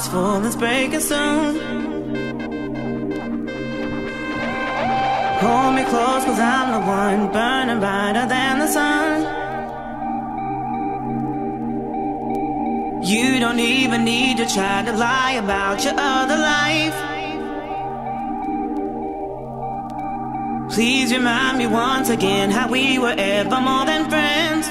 is full, it's breaking soon. Hold me close, cause I'm the one burning brighter than the sun. You don't even need to try to lie about your other life. Please remind me once again how we were ever more than friends.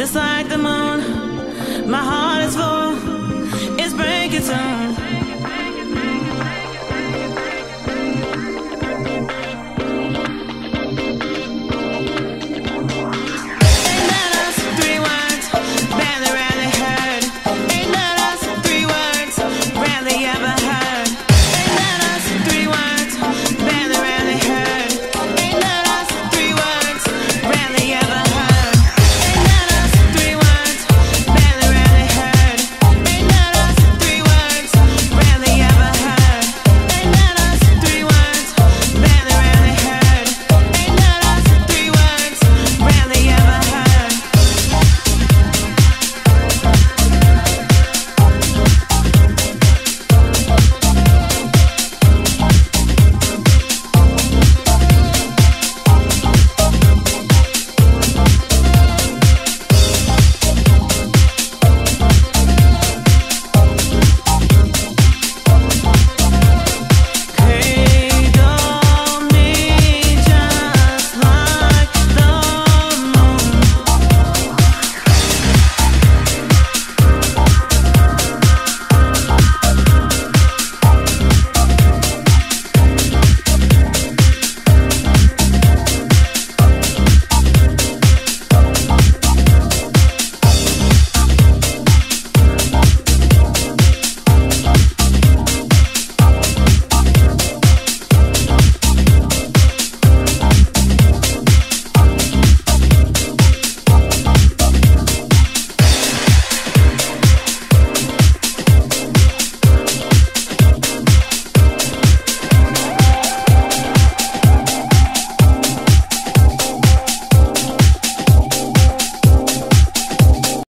Just like the moon. My heart is full, it's breaking soon.